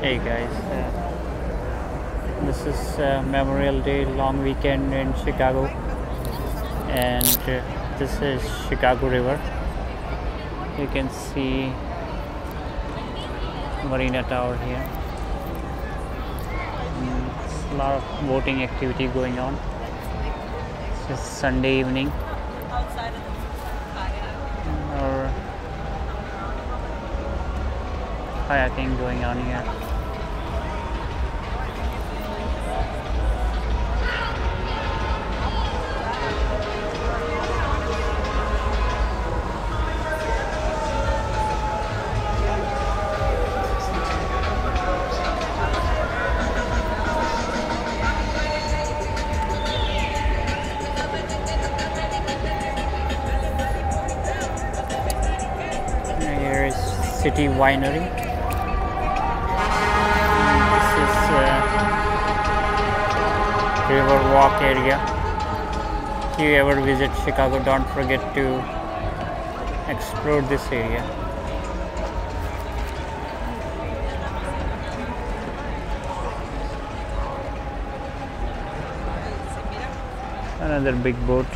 Hey guys, uh, this is uh, Memorial Day long weekend in Chicago, and uh, this is Chicago River. You can see Marina Tower here. Mm, a lot of boating activity going on. It's Sunday evening of or kayaking going on. Here City Winery. This is uh, River Walk area. If you ever visit Chicago, don't forget to explore this area. Another big boat.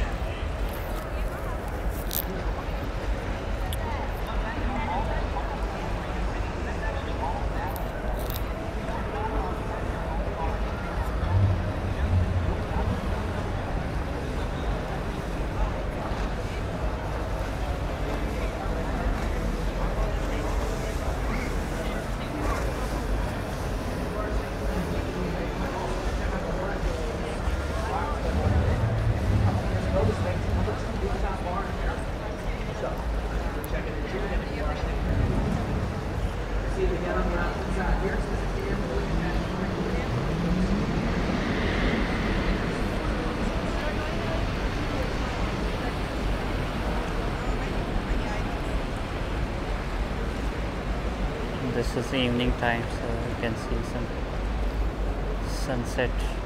This is the evening time, so you can see some sunset.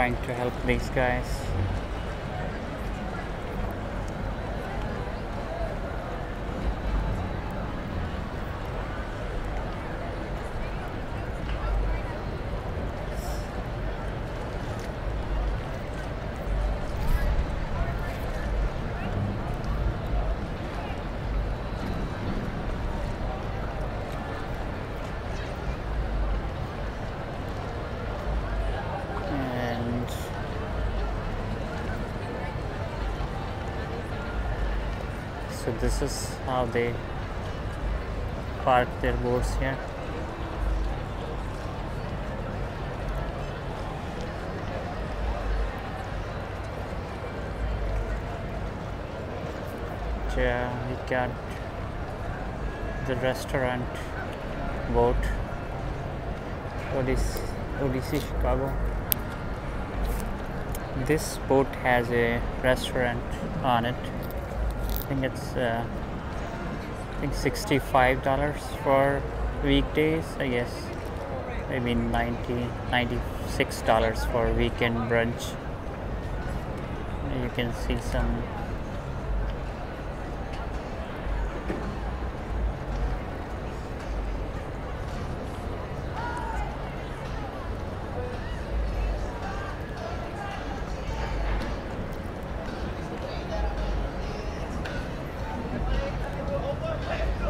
Trying to help these guys. and so this is how they park their boats here yeah we got the restaurant boat Odyssey Chicago this boat has a restaurant on it. I think it's uh, I think sixty-five dollars for weekdays. I guess maybe 90 96 dollars for weekend brunch. You can see some.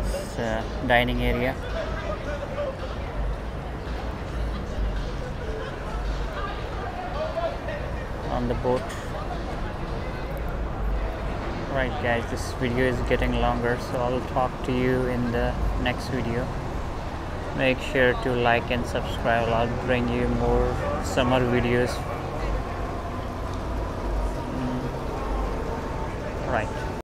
It's a dining area. On the boat. Right guys, this video is getting longer so I'll talk to you in the next video. Make sure to like and subscribe. I'll bring you more summer videos. Mm. Right.